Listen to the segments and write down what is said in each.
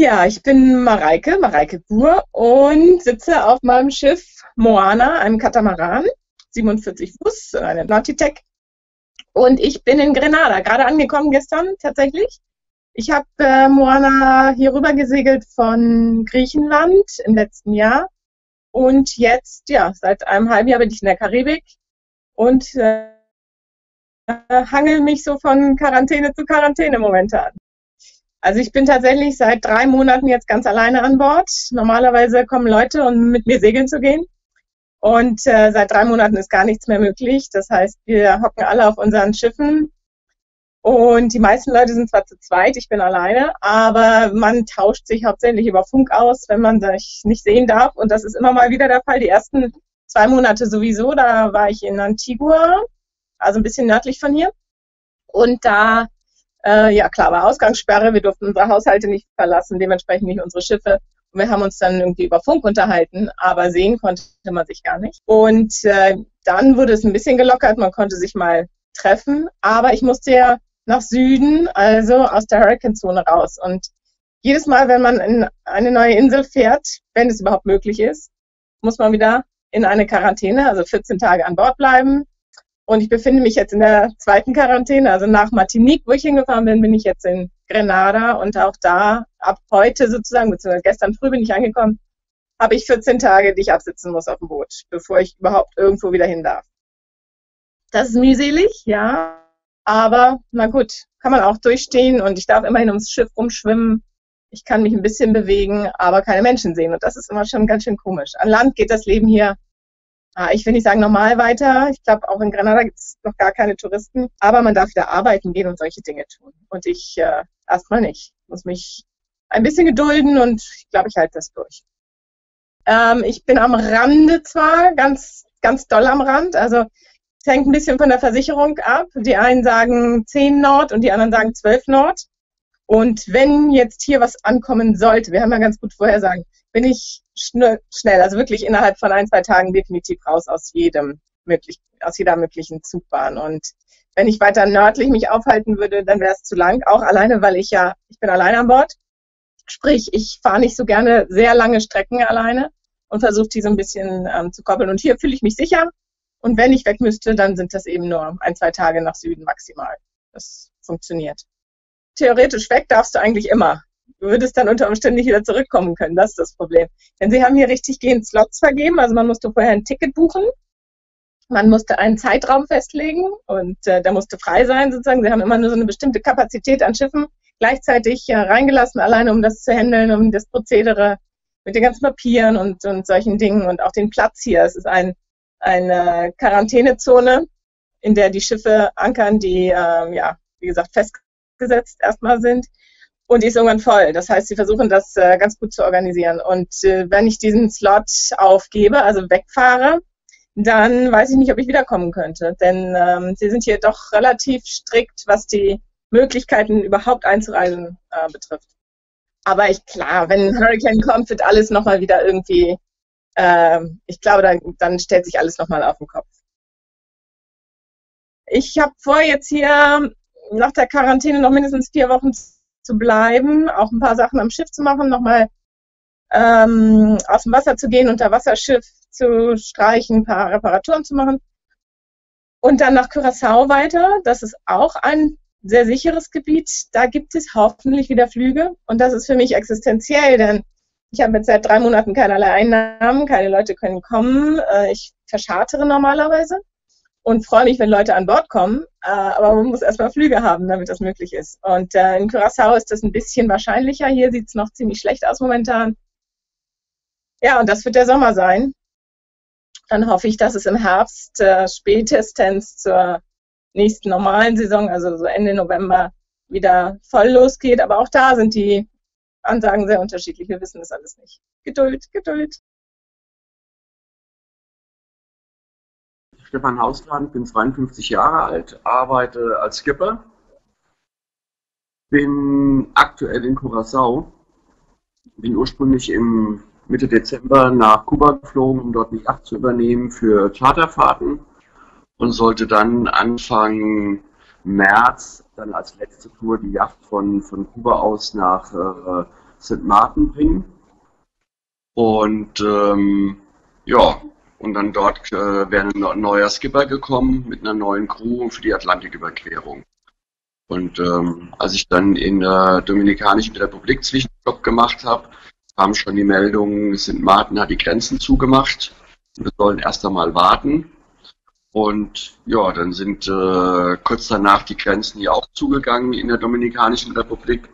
Ja, ich bin Mareike, Mareike Gur und sitze auf meinem Schiff Moana, einem Katamaran, 47 Fuß, eine Nautitech. Und ich bin in Grenada, gerade angekommen gestern tatsächlich. Ich habe äh, Moana hier rüber gesegelt von Griechenland im letzten Jahr. Und jetzt, ja, seit einem halben Jahr bin ich in der Karibik und äh, hangel mich so von Quarantäne zu Quarantäne momentan. Also ich bin tatsächlich seit drei Monaten jetzt ganz alleine an Bord. Normalerweise kommen Leute, um mit mir segeln zu gehen. Und äh, seit drei Monaten ist gar nichts mehr möglich. Das heißt, wir hocken alle auf unseren Schiffen. Und die meisten Leute sind zwar zu zweit, ich bin alleine, aber man tauscht sich hauptsächlich über Funk aus, wenn man sich nicht sehen darf. Und das ist immer mal wieder der Fall. Die ersten zwei Monate sowieso, da war ich in Antigua, also ein bisschen nördlich von hier. Und da äh, ja, klar, war Ausgangssperre, wir durften unsere Haushalte nicht verlassen, dementsprechend nicht unsere Schiffe. Und wir haben uns dann irgendwie über Funk unterhalten, aber sehen konnte man sich gar nicht. Und äh, dann wurde es ein bisschen gelockert, man konnte sich mal treffen, aber ich musste ja nach Süden, also aus der Hurricane-Zone raus. Und jedes Mal, wenn man in eine neue Insel fährt, wenn es überhaupt möglich ist, muss man wieder in eine Quarantäne, also 14 Tage an Bord bleiben. Und ich befinde mich jetzt in der zweiten Quarantäne, also nach Martinique, wo ich hingefahren bin, bin ich jetzt in Grenada und auch da ab heute sozusagen, beziehungsweise gestern früh bin ich angekommen, habe ich 14 Tage, die ich absitzen muss auf dem Boot, bevor ich überhaupt irgendwo wieder hin darf. Das ist mühselig, ja, aber na gut, kann man auch durchstehen und ich darf immerhin ums Schiff rumschwimmen. Ich kann mich ein bisschen bewegen, aber keine Menschen sehen und das ist immer schon ganz schön komisch. An Land geht das Leben hier ich will nicht sagen normal weiter. Ich glaube, auch in Granada gibt es noch gar keine Touristen. Aber man darf da arbeiten gehen und solche Dinge tun. Und ich äh, erstmal nicht. Muss mich ein bisschen gedulden und ich glaube, ich halte das durch. Ähm, ich bin am Rande zwar, ganz, ganz doll am Rand. Also es hängt ein bisschen von der Versicherung ab. Die einen sagen 10 Nord und die anderen sagen 12 Nord. Und wenn jetzt hier was ankommen sollte, wir haben ja ganz gut Vorhersagen, bin ich schnell, also wirklich innerhalb von ein, zwei Tagen definitiv raus aus jedem möglich, aus jeder möglichen Zugbahn. Und wenn ich weiter nördlich mich aufhalten würde, dann wäre es zu lang, auch alleine, weil ich ja, ich bin alleine an Bord. Sprich, ich fahre nicht so gerne sehr lange Strecken alleine und versuche die so ein bisschen ähm, zu koppeln. Und hier fühle ich mich sicher. Und wenn ich weg müsste, dann sind das eben nur ein, zwei Tage nach Süden maximal. Das funktioniert. Theoretisch weg darfst du eigentlich immer du würdest dann unter Umständen nicht wieder zurückkommen können. Das ist das Problem. Denn sie haben hier richtig gehend Slots vergeben. Also man musste vorher ein Ticket buchen. Man musste einen Zeitraum festlegen und äh, der musste frei sein sozusagen. Sie haben immer nur so eine bestimmte Kapazität an Schiffen gleichzeitig äh, reingelassen, alleine um das zu handeln, um das Prozedere mit den ganzen Papieren und, und solchen Dingen und auch den Platz hier. Es ist ein, eine Quarantänezone, in der die Schiffe ankern, die, ähm, ja, wie gesagt, festgesetzt erstmal sind und die ist irgendwann voll. Das heißt, sie versuchen das äh, ganz gut zu organisieren. Und äh, wenn ich diesen Slot aufgebe, also wegfahre, dann weiß ich nicht, ob ich wiederkommen könnte. Denn ähm, sie sind hier doch relativ strikt, was die Möglichkeiten überhaupt einzureisen äh, betrifft. Aber ich, klar, wenn ein Hurricane kommt, wird alles nochmal wieder irgendwie, äh, ich glaube, dann, dann stellt sich alles nochmal auf den Kopf. Ich habe vor, jetzt hier nach der Quarantäne noch mindestens vier Wochen zu bleiben, auch ein paar Sachen am Schiff zu machen, nochmal ähm, aus dem Wasser zu gehen, unter Wasserschiff zu streichen, ein paar Reparaturen zu machen. Und dann nach Curaçao weiter. Das ist auch ein sehr sicheres Gebiet. Da gibt es hoffentlich wieder Flüge. Und das ist für mich existenziell, denn ich habe jetzt seit drei Monaten keinerlei Einnahmen, keine Leute können kommen. Äh, ich verschartere normalerweise und freue mich, wenn Leute an Bord kommen. Äh, aber man muss erstmal Flüge haben, damit das möglich ist. Und äh, in Curaçao ist das ein bisschen wahrscheinlicher. Hier sieht es noch ziemlich schlecht aus momentan. Ja, und das wird der Sommer sein. Dann hoffe ich, dass es im Herbst äh, spätestens zur nächsten normalen Saison, also so Ende November, wieder voll losgeht. Aber auch da sind die Ansagen sehr unterschiedlich. Wir wissen das alles nicht. Geduld, Geduld. Stefan Hausland, bin 52 Jahre alt, arbeite als Skipper, bin aktuell in Curaçao, bin ursprünglich im Mitte Dezember nach Kuba geflogen, um dort die Yacht zu übernehmen für Charterfahrten und sollte dann Anfang März dann als letzte Tour die Yacht von, von Kuba aus nach äh, St. Martin bringen. Und ähm, ja, und dann dort äh, wäre ein neuer Skipper gekommen mit einer neuen Crew für die Atlantiküberquerung. Und ähm, als ich dann in der Dominikanischen Republik Zwischenstopp gemacht habe, kam schon die Meldung, St. Martin hat die Grenzen zugemacht. Wir sollen erst einmal warten. Und ja, dann sind äh, kurz danach die Grenzen hier auch zugegangen in der Dominikanischen Republik.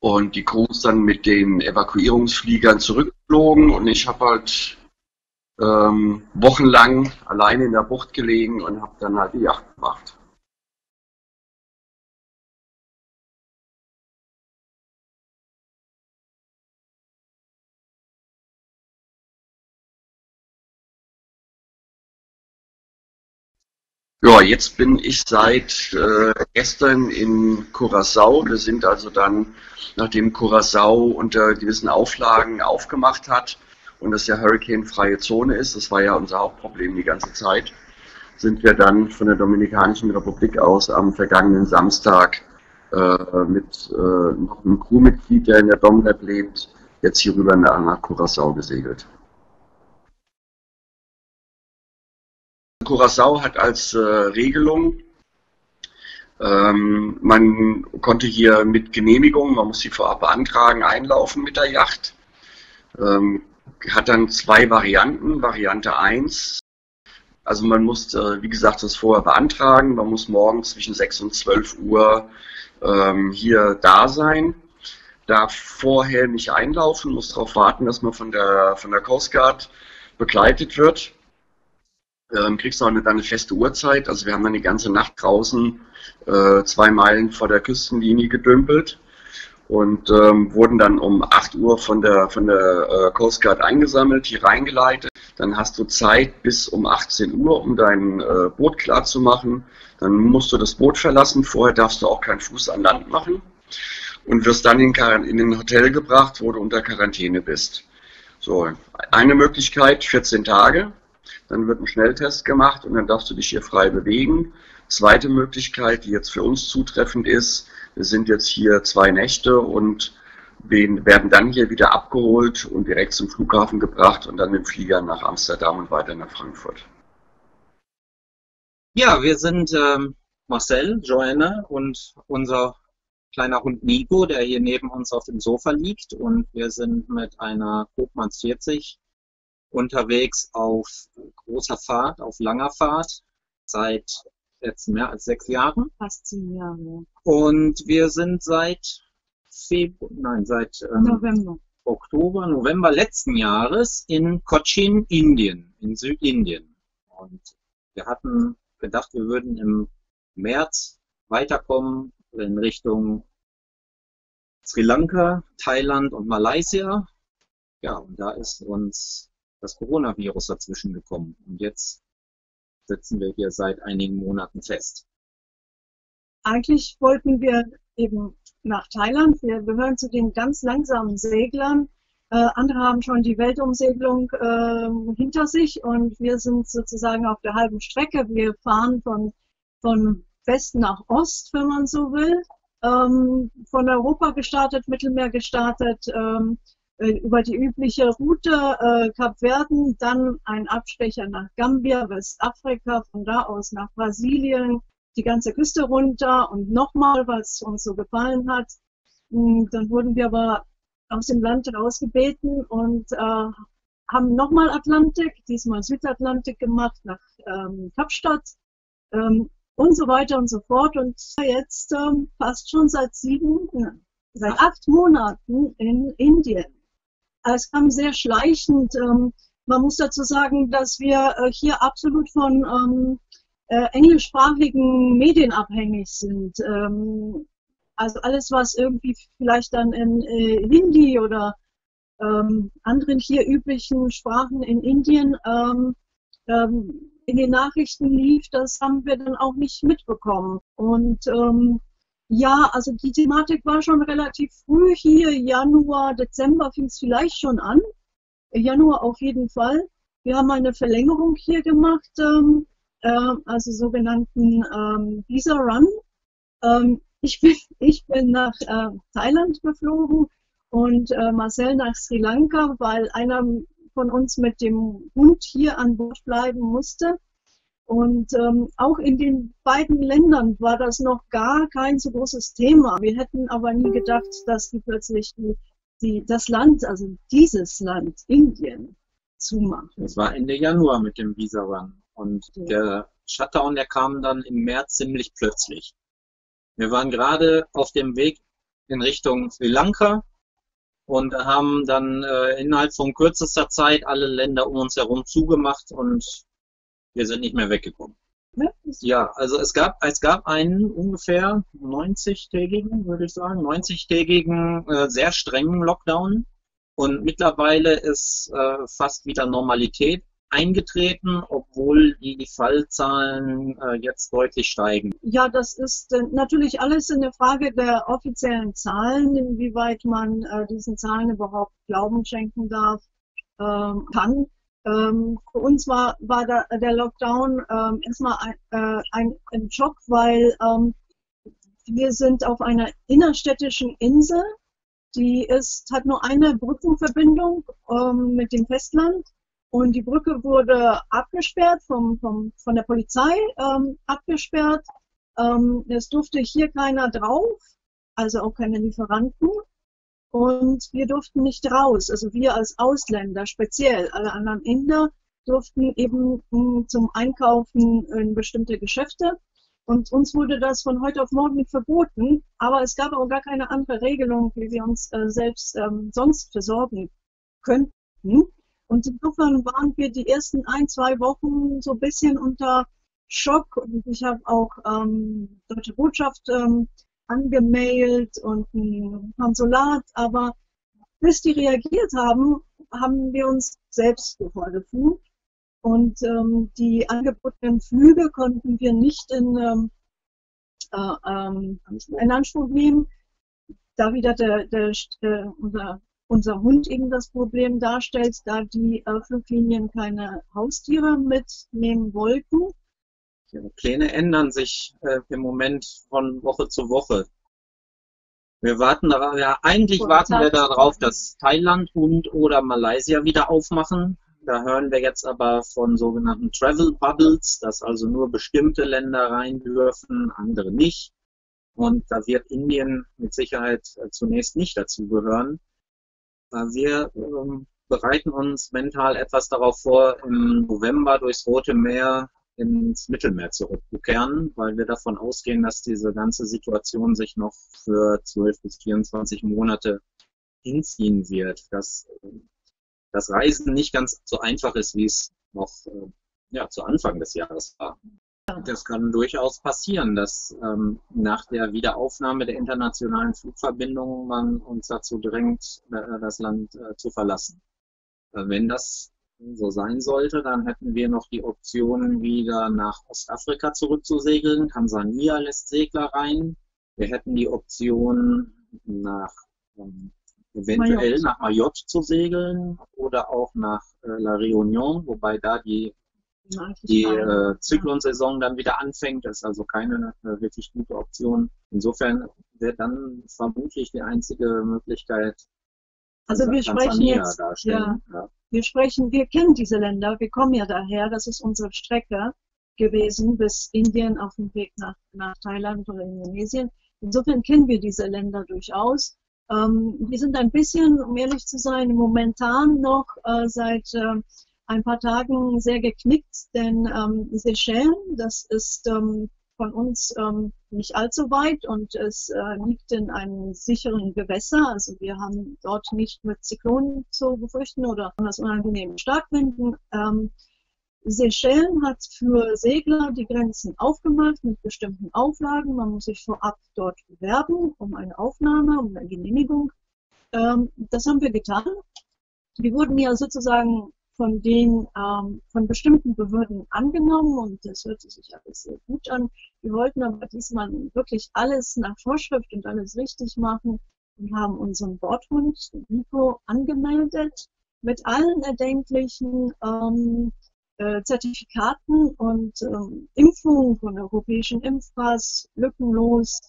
Und die Crews dann mit den Evakuierungsfliegern zurückgeflogen und ich habe halt ähm, wochenlang alleine in der Bucht gelegen und habe dann halt die Yacht gemacht. Ja, jetzt bin ich seit äh, gestern in Curacao. Wir sind also dann, nachdem Curacao unter gewissen Auflagen aufgemacht hat und es ja Hurricane-freie Zone ist, das war ja unser Hauptproblem die ganze Zeit, sind wir dann von der Dominikanischen Republik aus am vergangenen Samstag äh, mit äh, noch einem Crewmitglied, der in der Domlab lebt, jetzt hier rüber nach Curacao gesegelt. Curacao hat als äh, Regelung, ähm, man konnte hier mit Genehmigung, man muss sie vorab beantragen, einlaufen mit der Yacht. Ähm, hat dann zwei Varianten. Variante 1, also man muss, äh, wie gesagt, das vorher beantragen. Man muss morgen zwischen 6 und 12 Uhr ähm, hier da sein. Darf vorher nicht einlaufen, muss darauf warten, dass man von der, von der Coast Guard begleitet wird ähm, kriegst auch nicht eine feste Uhrzeit. Also wir haben dann die ganze Nacht draußen äh, zwei Meilen vor der Küstenlinie gedümpelt und ähm, wurden dann um 8 Uhr von der, von der äh, Coast Guard eingesammelt, hier reingeleitet. Dann hast du Zeit bis um 18 Uhr, um dein äh, Boot klar zu machen. Dann musst du das Boot verlassen. Vorher darfst du auch keinen Fuß an Land machen und wirst dann in, in ein Hotel gebracht, wo du unter Quarantäne bist. So, eine Möglichkeit, 14 Tage. Dann wird ein Schnelltest gemacht und dann darfst du dich hier frei bewegen. Zweite Möglichkeit, die jetzt für uns zutreffend ist, wir sind jetzt hier zwei Nächte und werden dann hier wieder abgeholt und direkt zum Flughafen gebracht und dann mit dem Flieger nach Amsterdam und weiter nach Frankfurt. Ja, wir sind ähm, Marcel, Joanna und unser kleiner Hund Nico, der hier neben uns auf dem Sofa liegt. Und wir sind mit einer Kopmanns 40 unterwegs auf großer Fahrt, auf langer Fahrt, seit jetzt mehr als sechs Jahren. Fast zehn Jahre. Und wir sind seit Februar, nein, seit ähm, November. Oktober, November letzten Jahres in Cochin, Indien, in Südindien. Und wir hatten gedacht, wir würden im März weiterkommen in Richtung Sri Lanka, Thailand und Malaysia. Ja, und da ist uns das Coronavirus dazwischen gekommen. Und jetzt sitzen wir hier seit einigen Monaten fest. Eigentlich wollten wir eben nach Thailand. Wir gehören zu den ganz langsamen Seglern. Äh, andere haben schon die Weltumsegelung äh, hinter sich und wir sind sozusagen auf der halben Strecke. Wir fahren von, von West nach Ost, wenn man so will. Ähm, von Europa gestartet, Mittelmeer gestartet, ähm, äh, über die übliche Route äh, Kapverden, dann ein Abstecher nach Gambia, Westafrika, von da aus nach Brasilien, die ganze Küste runter und nochmal, was uns so gefallen hat. Hm, dann wurden wir aber aus dem Land rausgebeten und äh, haben nochmal Atlantik, diesmal Südatlantik gemacht, nach ähm, Kapstadt ähm, und so weiter und so fort. Und jetzt ähm, fast schon seit sieben, seit acht Monaten in Indien. Es kam sehr schleichend. Ähm, man muss dazu sagen, dass wir äh, hier absolut von ähm, äh, englischsprachigen Medien abhängig sind. Ähm, also alles, was irgendwie vielleicht dann in äh, Hindi oder anderen hier üblichen Sprachen in Indien in den Nachrichten lief, das haben wir dann auch nicht mitbekommen. Und ähm, ja, also die Thematik war schon relativ früh hier, Januar, Dezember fing es vielleicht schon an. Januar auf jeden Fall. Wir haben eine Verlängerung hier gemacht, ähm, äh, also sogenannten ähm, Visa Run. Ähm, ich, bin, ich bin nach äh, Thailand geflogen und äh, Marcel nach Sri Lanka, weil einer von uns mit dem Hund hier an Bord bleiben musste. Und ähm, auch in den beiden Ländern war das noch gar kein so großes Thema. Wir hätten aber nie gedacht, dass die plötzlich die, die, das Land, also dieses Land, Indien, zumachen. Das war Ende Januar mit dem Visa-Run. Und ja. der Shutdown, der kam dann im März ziemlich plötzlich. Wir waren gerade auf dem Weg in Richtung Sri Lanka und haben dann äh, innerhalb von kürzester Zeit alle Länder um uns herum zugemacht und wir sind nicht mehr weggekommen. Ja, also es gab, es gab einen ungefähr 90-tägigen, würde ich sagen, 90-tägigen äh, sehr strengen Lockdown. Und mittlerweile ist äh, fast wieder Normalität eingetreten, obwohl die Fallzahlen äh, jetzt deutlich steigen. Ja, das ist äh, natürlich alles eine Frage der offiziellen Zahlen, inwieweit man äh, diesen Zahlen überhaupt Glauben schenken darf, ähm, kann. Ähm, für uns war, war der, der Lockdown ähm, erstmal ein, äh, ein, ein, Schock, weil ähm, wir sind auf einer innerstädtischen Insel, die ist, hat nur eine Brückenverbindung ähm, mit dem Festland und die Brücke wurde abgesperrt vom, vom, von der Polizei, ähm, abgesperrt. Ähm, es durfte hier keiner drauf, also auch keine Lieferanten. Und wir durften nicht raus, also wir als Ausländer speziell, alle anderen Inder durften eben hm, zum Einkaufen in bestimmte Geschäfte. Und uns wurde das von heute auf morgen verboten, aber es gab auch gar keine andere Regelung, wie wir uns äh, selbst ähm, sonst versorgen könnten. Und insofern waren wir die ersten ein, zwei Wochen so ein bisschen unter Schock. Und ich habe auch ähm, Deutsche Botschaft ähm, angemailt und ein Konsulat, aber bis die reagiert haben, haben wir uns selbst gefunden. Und ähm, die angebotenen Flüge konnten wir nicht in, ähm, äh, ähm, in Anspruch nehmen, da wieder der, der, der, unser, unser Hund eben das Problem darstellt, da die äh, Fluglinien keine Haustiere mitnehmen wollten. Ihre Pläne ändern sich äh, im Moment von Woche zu Woche. Wir warten darauf, ja, eigentlich warten wir darauf, dass Thailand und oder Malaysia wieder aufmachen. Da hören wir jetzt aber von sogenannten Travel Bubbles, dass also nur bestimmte Länder rein dürfen, andere nicht. Und da wird Indien mit Sicherheit äh, zunächst nicht dazu gehören. Wir ähm, bereiten uns mental etwas darauf vor, im November durchs Rote Meer ins Mittelmeer zurückzukehren, weil wir davon ausgehen, dass diese ganze Situation sich noch für 12 bis 24 Monate hinziehen wird, dass das Reisen nicht ganz so einfach ist, wie es noch äh, ja, zu Anfang des Jahres war. Das kann durchaus passieren, dass ähm, nach der Wiederaufnahme der internationalen Flugverbindungen man uns dazu drängt, äh, das Land äh, zu verlassen. Äh, wenn das so sein sollte, dann hätten wir noch die Option, wieder nach Ostafrika zurückzusegeln. Tansania lässt Segler rein. Wir hätten die Option, nach ähm, eventuell Mayotte. nach Mayotte zu segeln oder auch nach äh, La Réunion, wobei da die die äh, Zyklonsaison dann wieder anfängt. Das ist also keine äh, wirklich gute Option. Insofern wird dann vermutlich die einzige Möglichkeit also wir sprechen jetzt, ja, ja, wir sprechen, wir kennen diese Länder, wir kommen ja daher, das ist unsere Strecke gewesen bis Indien auf dem Weg nach, nach Thailand oder Indonesien. Insofern kennen wir diese Länder durchaus. Ähm, wir sind ein bisschen, um ehrlich zu sein, momentan noch äh, seit äh, ein paar Tagen sehr geknickt, denn ähm, Seychellen, das ist ähm, von uns ähm, nicht allzu weit und es äh, liegt in einem sicheren Gewässer. Also wir haben dort nicht mit Zyklonen zu befürchten oder anders unangenehmen Starkwinden. Ähm, Seychellen hat für Segler die Grenzen aufgemacht mit bestimmten Auflagen. Man muss sich vorab dort bewerben um eine Aufnahme, um eine Genehmigung. Ähm, das haben wir getan. Wir wurden ja sozusagen von den ähm, von bestimmten Behörden angenommen und das hörte sich alles sehr gut an. Wir wollten aber diesmal wirklich alles nach Vorschrift und alles richtig machen und haben unseren Bordhund Nico angemeldet mit allen erdenklichen ähm, äh, Zertifikaten und ähm, Impfungen von europäischen Impfpass, lückenlos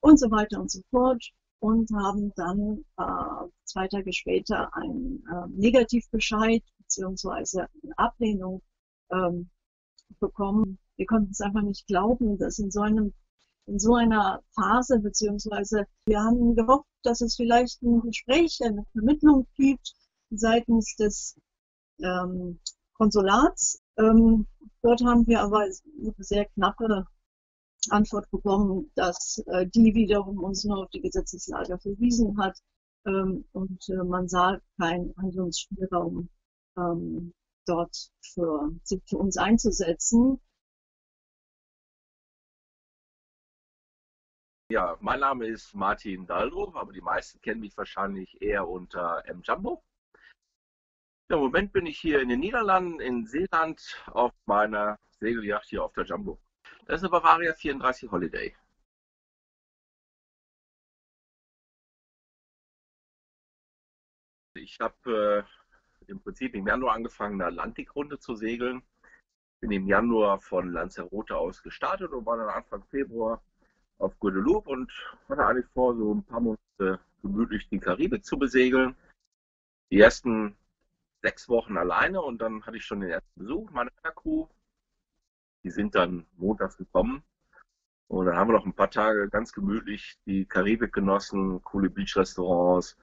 und so weiter und so fort. und haben dann äh, zwei Tage später einen äh, Negativbescheid beziehungsweise eine Ablehnung ähm, bekommen. Wir konnten es einfach nicht glauben, dass in so einem in so einer Phase, beziehungsweise wir haben gehofft, dass es vielleicht ein Gespräch, eine Vermittlung gibt seitens des ähm, Konsulats. Ähm, dort haben wir aber eine sehr knappe Antwort bekommen, dass äh, die wiederum uns nur auf die Gesetzeslage verwiesen hat ähm, und äh, man sah keinen Handlungsspielraum ähm, dort für, für uns einzusetzen. Ja, mein Name ist Martin Daldo, aber die meisten kennen mich wahrscheinlich eher unter M. Jumbo. Ja, Im Moment bin ich hier in den Niederlanden, in Seeland, auf meiner Segelyacht hier auf der Jumbo. Das ist eine Bavaria 34 Holiday. Ich habe äh, im Prinzip im Januar angefangen, eine Atlantikrunde zu segeln. Bin im Januar von Lanzarote aus gestartet und war dann Anfang Februar auf Guadeloupe und hatte eigentlich vor, so ein paar Monate gemütlich die Karibik zu besegeln. Die ersten sechs Wochen alleine und dann hatte ich schon den ersten Besuch meiner Crew. Die sind dann montags gekommen. Und dann haben wir noch ein paar Tage ganz gemütlich die Karibik genossen, coole Beach-Restaurants.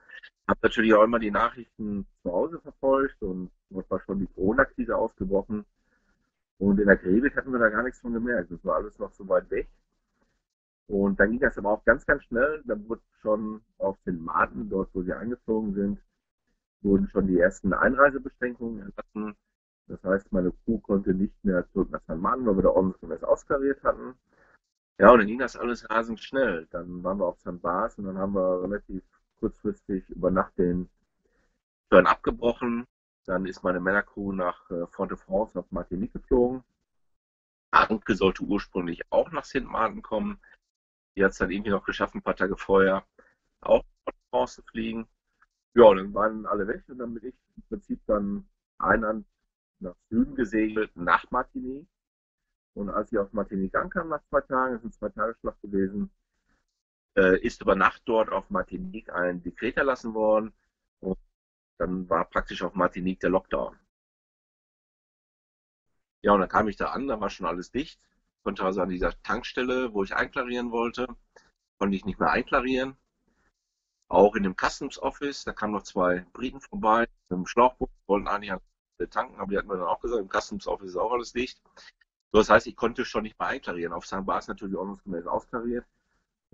Habe natürlich auch immer die Nachrichten zu Hause verfolgt und es war schon die Corona-Krise ausgebrochen. Und in der Karibik hatten wir da gar nichts von gemerkt. Das war alles noch so weit weg. Und dann ging das aber auch ganz, ganz schnell. Dann wurde schon auf den Marten, dort wo sie angeflogen sind, wurden schon die ersten Einreisebeschränkungen erlassen. Das heißt, meine Crew konnte nicht mehr zurück nach San Martin, weil wir da ordnungsgemäß auskariert hatten. Ja, und dann ging das alles rasend schnell. Dann waren wir auf San Bas und dann haben wir relativ kurzfristig über Nacht den Turn abgebrochen. Dann ist meine Männercrew nach äh, Fort-de-France auf Martinique geflogen. Anke sollte ursprünglich auch nach St. Martin kommen. Die hat es dann irgendwie noch geschafft, ein paar Tage vorher auch nach Fort-de-France zu fliegen. Ja, dann waren alle weg und dann bin ich im Prinzip dann einhand nach Süden gesegelt, nach Martinique. Und als ich auf Martinique ankam nach zwei Tagen, das sind zwei Tage Schlacht gewesen, äh, ist über Nacht dort auf Martinique ein Dekret erlassen worden. Und dann war praktisch auf Martinique der Lockdown. Ja, und dann kam ich da an, da war schon alles dicht. Konnte also an dieser Tankstelle, wo ich einklarieren wollte, konnte ich nicht mehr einklarieren. Auch in dem Customs Office, da kamen noch zwei Briten vorbei mit dem Schlauchboot, wollten eigentlich an tanken, aber die hatten mir dann auch gesagt, im Customs Office ist auch alles dicht. So, das heißt, ich konnte schon nicht mehr einklarieren. Auf St. Bar ist natürlich ordnungsgemäß ausklariert.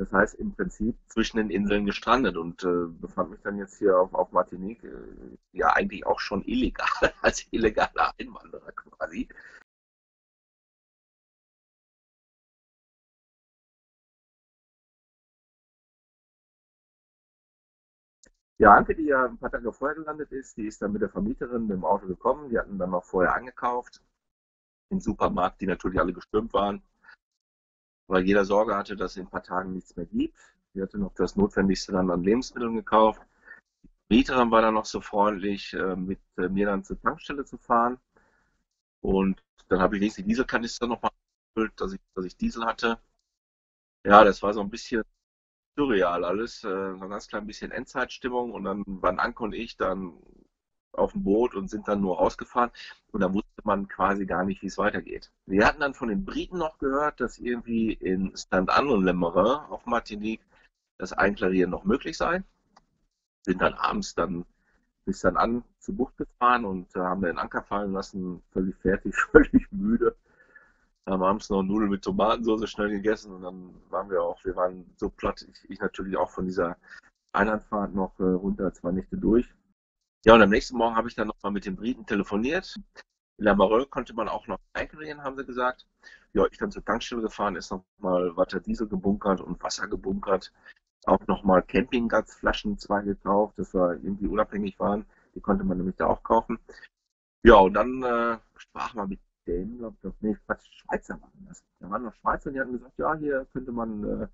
Das heißt, im Prinzip zwischen den Inseln gestrandet und äh, befand mich dann jetzt hier auf, auf Martinique, äh, ja eigentlich auch schon illegal, als illegaler Einwanderer quasi. Ja, Anke, die ja ein paar Tage vorher gelandet ist, die ist dann mit der Vermieterin mit dem Auto gekommen. Die hatten dann noch vorher angekauft. Im Supermarkt, die natürlich alle gestürmt waren, weil jeder Sorge hatte, dass es in ein paar Tagen nichts mehr gibt. Die hatte noch das Notwendigste dann an Lebensmitteln gekauft. Die Vermieterin war dann noch so freundlich, äh, mit äh, mir dann zur Tankstelle zu fahren. Und dann habe ich wenigstens die Dieselkanister nochmal gefüllt, dass ich, dass ich Diesel hatte. Ja, das war so ein bisschen surreal alles. Äh, so ein ganz klein bisschen Endzeitstimmung und dann waren Anke und ich dann auf dem Boot und sind dann nur rausgefahren und dann wusste man quasi gar nicht, wie es weitergeht. Wir hatten dann von den Briten noch gehört, dass irgendwie in Stand-An und Le auf Martinique das Einklarieren noch möglich sei. Sind dann abends dann bis dann an zur Bucht gefahren und äh, haben den Anker fallen lassen, völlig fertig, völlig müde haben abends noch Nudeln mit Tomatensauce schnell gegessen und dann waren wir auch, wir waren so platt, ich, ich natürlich auch von dieser Einlandfahrt noch äh, runter zwei Nächte durch. Ja, und am nächsten Morgen habe ich dann nochmal mit den Briten telefoniert. In La Mareux konnte man auch noch einkarieren, haben sie gesagt. Ja, ich dann zur Tankstelle gefahren, ist nochmal weiter Diesel gebunkert und Wasser gebunkert. Auch nochmal Campinggasflaschen zwei gekauft, dass wir irgendwie unabhängig waren. Die konnte man nämlich da auch kaufen. Ja, und dann äh, sprach man mit Dänen, glaube ich, nee, Quatsch, Schweizer waren das. Da waren noch Schweizer, die hatten gesagt, ja, hier könnte man äh,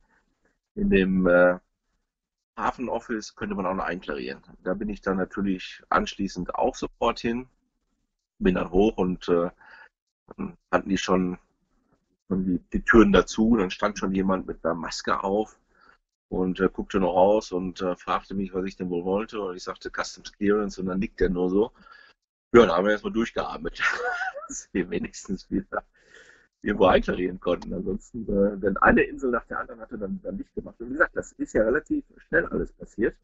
in dem äh, Hafenoffice könnte man auch noch einklarieren. Da bin ich dann natürlich anschließend auch sofort hin, bin dann hoch und äh, hatten die schon, schon die, die Türen dazu, dann stand schon jemand mit einer Maske auf und äh, guckte noch raus und äh, fragte mich, was ich denn wohl wollte. Und ich sagte Customs Clearance und dann nickt er nur so. Ja, dann haben wir erstmal durchgeatmet, wenigstens wieder irgendwo einklarieren konnten. Ansonsten, äh, denn eine Insel nach der anderen hatte dann, dann dicht gemacht. Und wie gesagt, das ist ja relativ schnell alles passiert.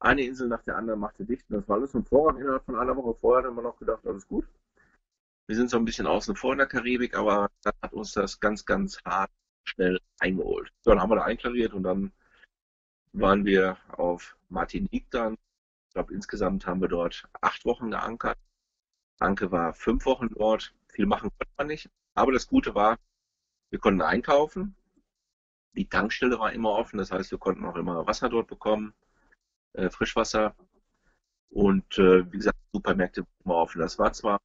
Eine Insel nach der anderen machte dicht und das war alles im Vorrat. Innerhalb von einer Woche vorher hat man noch gedacht, alles gut. Wir sind so ein bisschen außen vor in der Karibik, aber dann hat uns das ganz, ganz hart schnell eingeholt. So, dann haben wir da einklariert und dann waren wir auf Martinique dann. Ich glaube, insgesamt haben wir dort acht Wochen geankert. Anke war fünf Wochen dort. Viel machen konnte man nicht. Aber das Gute war, wir konnten einkaufen. Die Tankstelle war immer offen. Das heißt, wir konnten auch immer Wasser dort bekommen. Äh, Frischwasser. Und äh, wie gesagt, Supermärkte waren immer offen. Das war zwar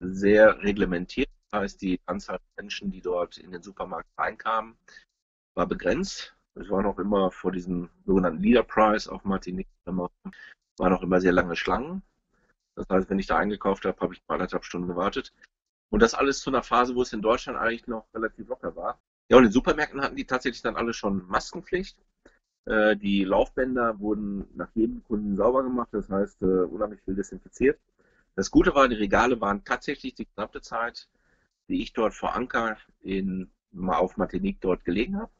sehr reglementiert. Das heißt, die Anzahl Menschen, die dort in den Supermarkt reinkamen, war begrenzt. Es waren auch immer vor diesem sogenannten Leader Price auf Martinique, waren auch immer sehr lange Schlangen. Das heißt, wenn ich da eingekauft habe, habe ich anderthalb Stunden gewartet. Und das alles zu einer Phase, wo es in Deutschland eigentlich noch relativ locker war. Ja, und in Supermärkten hatten die tatsächlich dann alle schon Maskenpflicht. Äh, die Laufbänder wurden nach jedem Kunden sauber gemacht, das heißt, äh, unheimlich viel desinfiziert. Das Gute war, die Regale waren tatsächlich die knappe Zeit, die ich dort vor Anker in, auf Martinique dort gelegen habe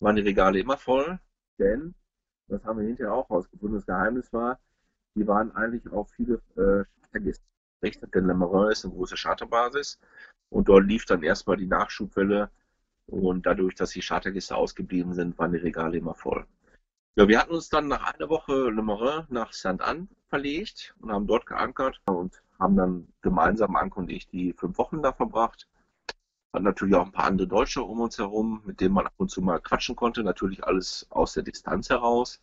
waren die Regale immer voll, denn, das haben wir hinterher auch rausgefunden, das Geheimnis war, die waren eigentlich auf viele äh, Chartergäste gerichtet, denn Le Marin ist eine große Charterbasis und dort lief dann erstmal die Nachschubwelle und dadurch, dass die Chartergäste ausgeblieben sind, waren die Regale immer voll. Ja, wir hatten uns dann nach einer Woche Le Marin nach Saint-Anne verlegt und haben dort geankert und haben dann gemeinsam, Anke und ich, die fünf Wochen da verbracht. Hat natürlich auch ein paar andere Deutsche um uns herum, mit denen man ab und zu mal quatschen konnte. Natürlich alles aus der Distanz heraus.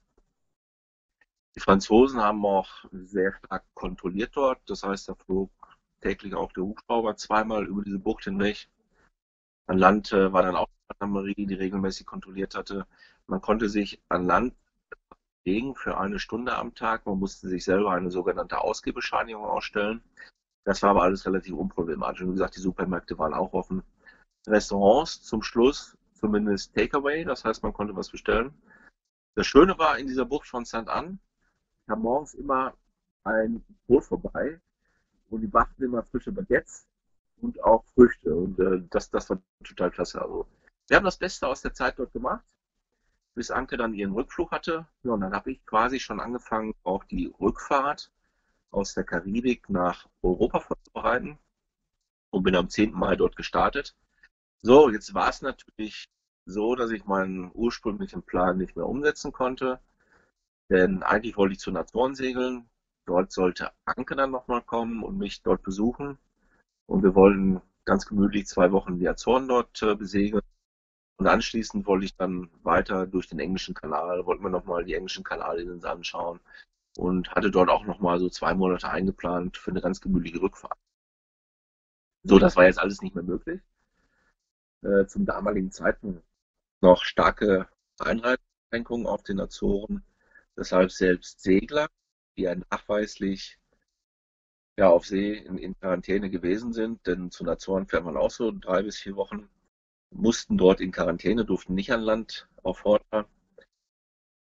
Die Franzosen haben auch sehr stark kontrolliert dort. Das heißt, da flog täglich auch der Hubschrauber zweimal über diese Bucht hinweg. An Land äh, war dann auch die Gendarmerie, die regelmäßig kontrolliert hatte. Man konnte sich an Land bewegen für eine Stunde am Tag. Man musste sich selber eine sogenannte Ausgebescheinigung ausstellen. Das war aber alles relativ unproblematisch. Und wie gesagt, die Supermärkte waren auch offen. Restaurants zum Schluss zumindest Takeaway, das heißt, man konnte was bestellen. Das Schöne war in dieser Bucht von St. Anne, kam morgens immer ein Boot vorbei und die brachten immer frische Baguettes und auch Früchte. Und äh, das, das war total klasse. Also, wir haben das Beste aus der Zeit dort gemacht, bis Anke dann ihren Rückflug hatte. Ja, und dann habe ich quasi schon angefangen, auch die Rückfahrt aus der Karibik nach Europa vorzubereiten und bin am 10. Mai dort gestartet. So, jetzt war es natürlich so, dass ich meinen ursprünglichen Plan nicht mehr umsetzen konnte. Denn eigentlich wollte ich zu Azoren segeln. Dort sollte Anke dann nochmal kommen und mich dort besuchen. Und wir wollten ganz gemütlich zwei Wochen die Azoren dort äh, besegeln. Und anschließend wollte ich dann weiter durch den englischen Kanal, wollten wir nochmal die englischen Kanalinseln anschauen und hatte dort auch nochmal so zwei Monate eingeplant für eine ganz gemütliche Rückfahrt. So, das war jetzt alles nicht mehr möglich äh, zum damaligen Zeitpunkt noch starke Einreitbeschränkungen auf den Azoren. Deshalb selbst Segler, die ja nachweislich ja, auf See in, in, Quarantäne gewesen sind, denn zu den fährt man auch so drei bis vier Wochen, mussten dort in Quarantäne, durften nicht an Land auf Horta.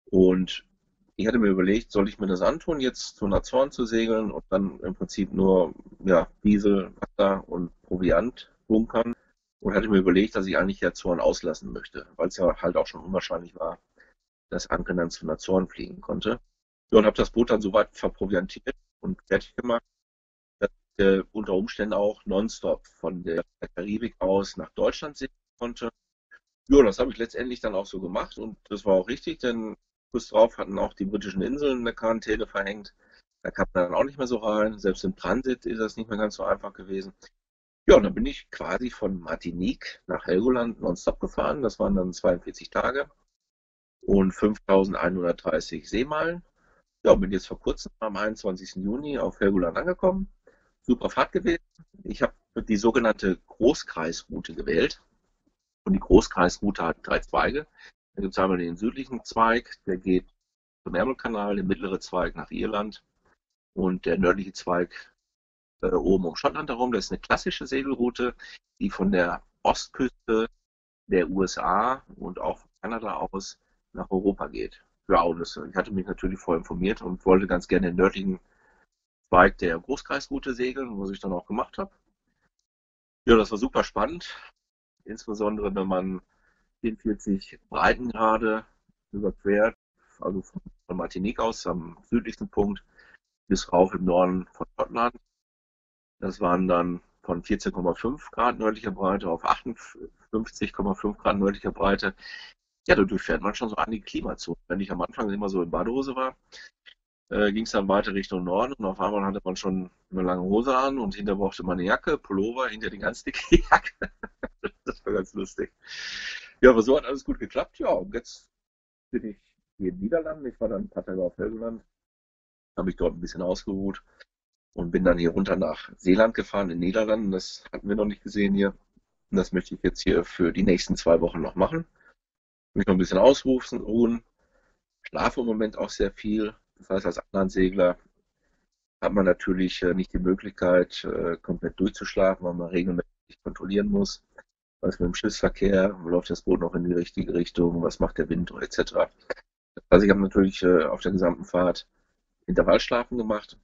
Und ich hatte mir überlegt, soll ich mir das antun, jetzt zu den zu segeln und dann im Prinzip nur ja, Diesel, Wasser und Proviant bunkern und hatte mir überlegt, dass ich eigentlich die Azoren auslassen möchte, weil es ja halt auch schon unwahrscheinlich war, dass Anke dann zu den fliegen konnte. Ja, und habe das Boot dann soweit verproviantiert und fertig gemacht, dass ich äh, unter Umständen auch nonstop von der Karibik aus nach Deutschland segeln konnte. Ja, das habe ich letztendlich dann auch so gemacht und das war auch richtig, denn kurz drauf hatten auch die britischen Inseln eine Quarantäne verhängt. Da kam man dann auch nicht mehr so rein. Selbst im Transit ist das nicht mehr ganz so einfach gewesen. Ja, und dann bin ich quasi von Martinique nach Helgoland nonstop gefahren. Das waren dann 42 Tage und 5130 Seemeilen. Ja, bin jetzt vor kurzem am 21. Juni auf Helgoland angekommen. Super Fahrt gewesen. Ich habe die sogenannte Großkreisroute gewählt. Und die Großkreisroute hat drei Zweige. Da gibt es einmal den südlichen Zweig, der geht zum Ärmelkanal, der mittlere Zweig nach Irland und der nördliche Zweig äh, oben um Schottland herum. Das ist eine klassische Segelroute, die von der Ostküste der USA und auch von Kanada aus nach Europa geht. Und das, ich hatte mich natürlich vorher informiert und wollte ganz gerne den nördlichen Zweig der Großkreisroute segeln, was ich dann auch gemacht habe. Ja, das war super spannend, insbesondere wenn man 44 Breitengrade überquert, also von, von Martinique aus am südlichsten Punkt bis rauf im Norden von Schottland. Das waren dann von 14,5 Grad nördlicher Breite auf 58,5 Grad nördlicher Breite. Ja, da durchfährt man schon so einige Klimazonen. Wenn ich am Anfang immer so in Badehose war, äh, ging es dann weiter Richtung Norden und auf einmal hatte man schon eine lange Hose an und hinter brauchte man eine Jacke, Pullover, hinter die ganz dicke Jacke. das war ganz lustig. Ja, aber so hat alles gut geklappt. Ja, und jetzt bin ich hier in den Niederlanden. Ich war dann ein paar Tage auf Helgoland, habe ich dort ein bisschen ausgeruht und bin dann hier runter nach Seeland gefahren in den Niederlanden. Das hatten wir noch nicht gesehen hier. Und das möchte ich jetzt hier für die nächsten zwei Wochen noch machen. Mich noch ein bisschen ausruhen. Schlafe im Moment auch sehr viel. Das heißt, als Anlandsegler hat man natürlich äh, nicht die Möglichkeit, äh, komplett durchzuschlafen, weil man regelmäßig kontrollieren muss. Was mit dem Schiffsverkehr, läuft das Boot noch in die richtige Richtung, was macht der Wind etc. Also ich habe natürlich äh, auf der gesamten Fahrt Intervallschlafen gemacht.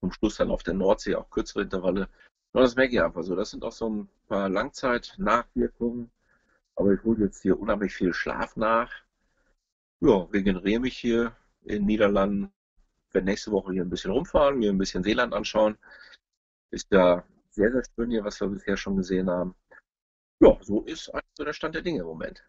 Zum Schluss dann auf der Nordsee auch kürzere Intervalle. Und das merke ich einfach so. Das sind auch so ein paar Langzeit-Nachwirkungen. Aber ich hole jetzt hier unheimlich viel Schlaf nach. Ja, regeneriere mich hier in den Niederlanden. Werde nächste Woche hier ein bisschen rumfahren, mir ein bisschen Seeland anschauen. Ist ja sehr, sehr schön hier, was wir bisher schon gesehen haben. Ja, so ist also der Stand der Dinge im Moment.